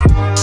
Thank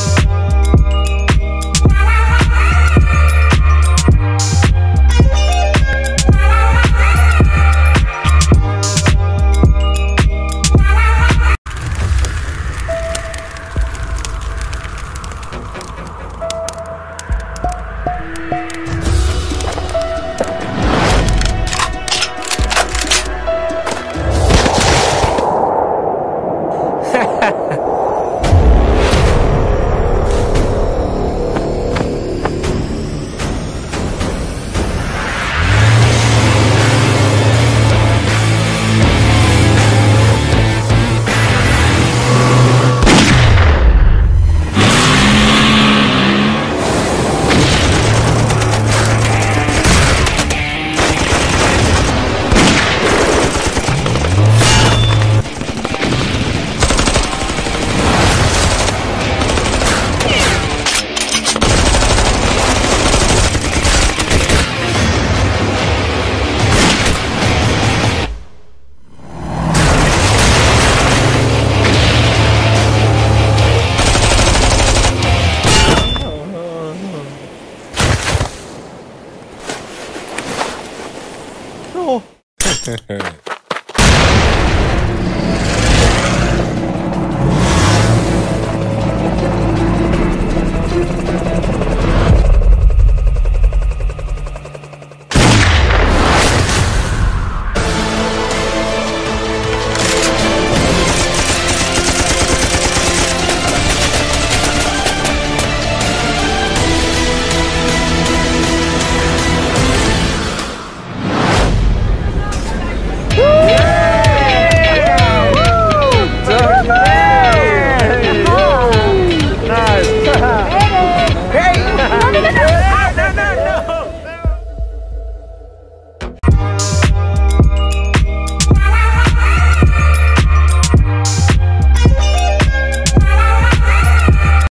よ。